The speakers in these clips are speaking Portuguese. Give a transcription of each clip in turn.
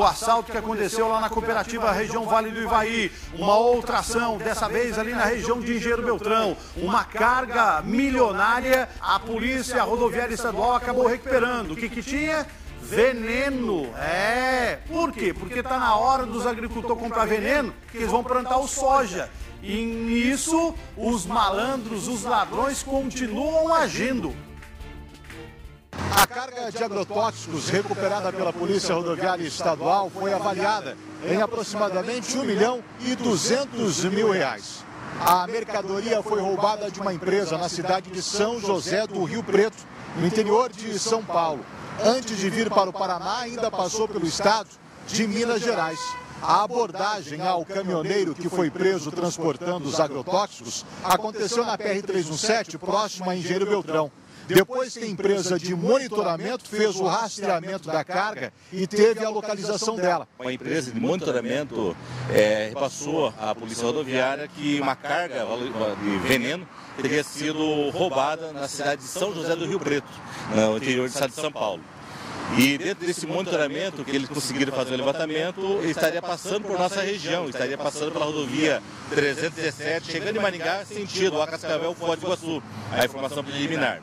o assalto que aconteceu lá na cooperativa região Vale do Ivaí. Uma outra ação, dessa vez ali na região de Engenheiro Beltrão. Uma carga milionária, a polícia rodoviária estadual acabou recuperando. O que, que tinha? Veneno. É. Por quê? Porque está na hora dos agricultores comprar veneno, que eles vão plantar o soja. E nisso, os malandros, os ladrões continuam agindo. A carga de agrotóxicos recuperada pela Polícia Rodoviária Estadual foi avaliada em aproximadamente 1 milhão e 200 mil reais. A mercadoria foi roubada de uma empresa na cidade de São José do Rio Preto, no interior de São Paulo. Antes de vir para o Paraná, ainda passou pelo estado de Minas Gerais. A abordagem ao caminhoneiro que foi preso transportando os agrotóxicos aconteceu na PR-317, próximo a Engenheiro Beltrão. Depois que a empresa de monitoramento fez o rastreamento da carga e teve a localização dela. A empresa de monitoramento é, repassou à Polícia Rodoviária que uma carga de veneno teria sido roubada na cidade de São José do Rio Preto, no interior do estado de São Paulo. E dentro desse monitoramento que eles conseguiram fazer o levantamento, estaria passando por nossa região, estaria passando pela rodovia 317, chegando em Maringá, sentido a Cascavel, Foz do Iguaçu, a informação preliminar.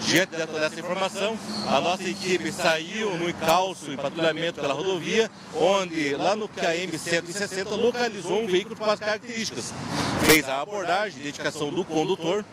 Diante dessa informação, a nossa equipe saiu no encalço em patrulhamento pela rodovia, onde lá no KM 160 localizou um veículo com as características. Fez a abordagem, identificação do condutor.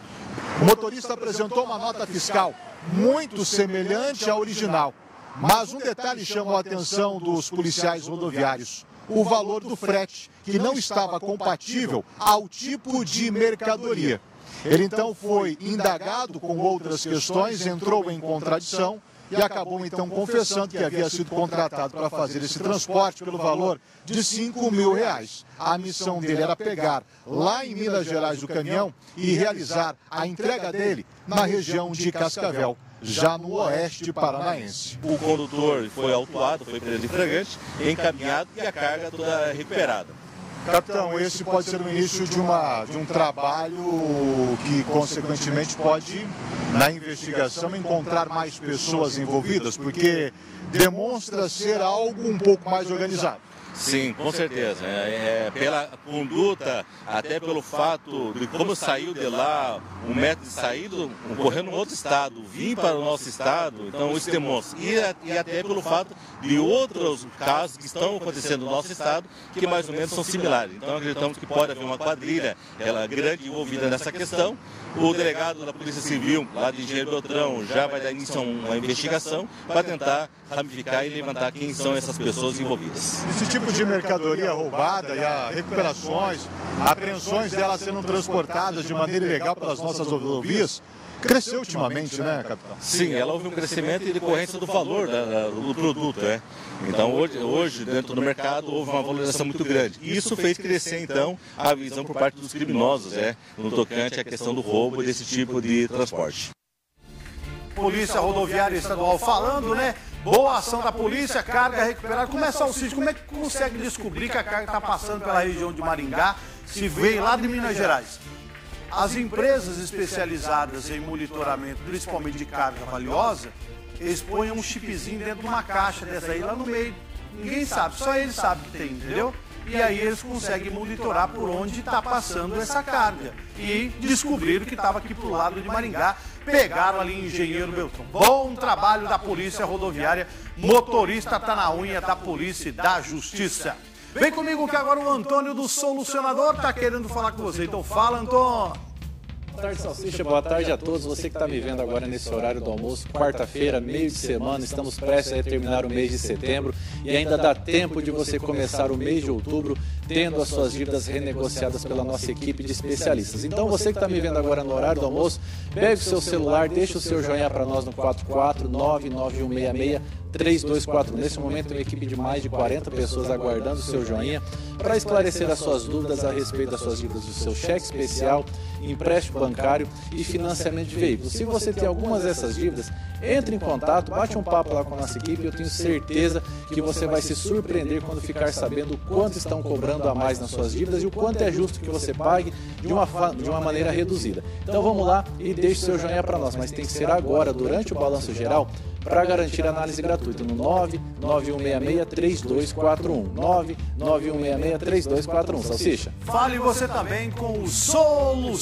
O motorista apresentou uma nota fiscal muito semelhante à original. Mas um detalhe chamou a atenção dos policiais rodoviários: o valor do frete, que não estava compatível ao tipo de mercadoria. Ele então foi indagado com outras questões, entrou em contradição e acabou então confessando que havia sido contratado para fazer esse transporte pelo valor de 5 mil reais. A missão dele era pegar lá em Minas Gerais o caminhão e realizar a entrega dele na região de Cascavel já no oeste paranaense. O condutor foi autuado, foi preso em flagrante, encaminhado e a carga toda recuperada. Capitão, esse pode ser o início de, uma, de um trabalho que, consequentemente, pode, na investigação, encontrar mais pessoas envolvidas, porque demonstra ser algo um pouco mais organizado. Sim, com certeza. É, é, pela conduta, até pelo fato de como saiu de lá, o método de saído, correndo em outro estado, vir para o nosso estado, então isso demonstra. E, e até pelo fato de outros casos que estão acontecendo no nosso estado, que mais ou menos são similares. Então acreditamos que pode haver uma quadrilha ela, grande envolvida nessa questão. O delegado da Polícia Civil, lá de Engenheiro Beltrão, já vai dar início a uma investigação para tentar ramificar e levantar quem são essas pessoas envolvidas. Esse tipo de mercadoria roubada e as recuperações, apreensões delas sendo transportadas de maneira ilegal pelas nossas rodovias, cresceu ultimamente, né, capitão? Sim, ela houve um crescimento em decorrência do valor da, do produto, né? Então, hoje, hoje, dentro do mercado, houve uma valorização muito grande. Isso fez crescer, então, a visão por parte dos criminosos, né? No tocante à questão do roubo desse tipo de transporte. Polícia Rodoviária Estadual falando, né? Boa ação da polícia, carga recuperada. Começa o sítio, como é que consegue descobrir que a carga está passando pela região de Maringá, se veio lá de Minas Gerais? As empresas especializadas em monitoramento, principalmente de carga valiosa, eles põem um chipzinho dentro de uma caixa dessa aí lá no meio. Ninguém sabe, só eles sabem que tem, entendeu? E aí eles conseguem monitorar por onde está passando essa carga. E descobriram que estava aqui para o lado de Maringá. Pegaram ali Engenheiro Beltrão. Bom trabalho da Polícia Rodoviária. Motorista está na unha da Polícia e da Justiça. Vem comigo que agora o Antônio do Solucionador está querendo falar com você. Então fala, Antônio. Boa tarde, Salsicha. Boa tarde a todos. Você que está me vendo agora nesse horário do almoço, quarta-feira, meio de semana, estamos prestes a terminar o mês de setembro e ainda dá tempo de você começar o mês de outubro tendo as suas dívidas renegociadas pela nossa equipe de especialistas. Então, você que está me vendo agora no horário do almoço, pegue o seu celular, deixe o seu joinha para nós no 4499166 324. Nesse momento, uma equipe de mais de 40 pessoas aguardando o seu joinha para esclarecer as suas dúvidas a respeito das suas dívidas do seu cheque especial, empréstimo bancário e financiamento de veículos. Se você tem algumas dessas dívidas, entre em contato, bate um papo lá com a nossa equipe. Eu tenho certeza que você vai se surpreender quando ficar sabendo quanto estão cobrando a mais nas suas dívidas e o quanto é, é justo que você pague de uma, de uma maneira reduzida. Então, então vamos lá e deixe seu joinha para nós, mas tem que ser agora, durante o balanço geral, para garantir análise gratuita no 99166-3241. 99166-3241. Salsicha. Fale você também com o Solução.